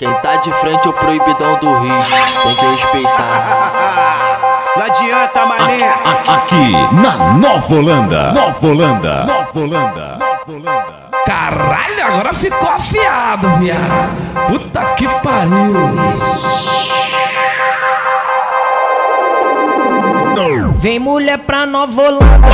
Quem tá de frente é o proibidão do Rio, tem que respeitar. Não adianta, mané. A- Aqui na Nova Holanda. Nova Holanda. Nova Holanda. Nova Holanda. Caralho, agora ficou afiado, viado. Puta que pariu. Vem mulher pra Nova Holanda. Não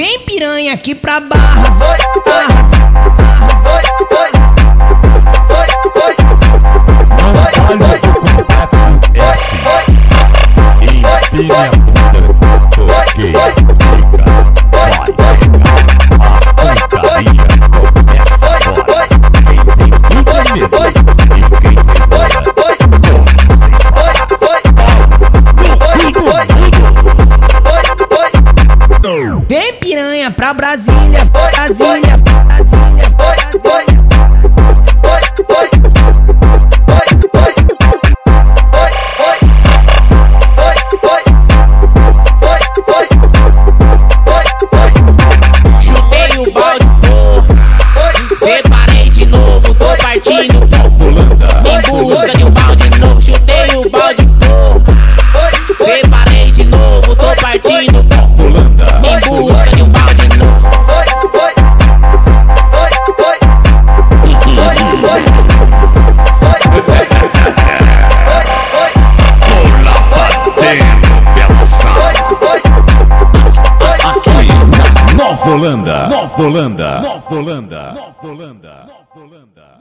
Vem piranha aqui pra barra. Empine a bunda, toquei, fica, Vem piranha pra Brasília. Brasília. Brasília. Brasília. Separei de novo, tô partindo Nova Holanda. em busca de um balde novo. Nova Holanda. Nova Holanda. Nova Holanda. Nova Holanda. Nova Holanda.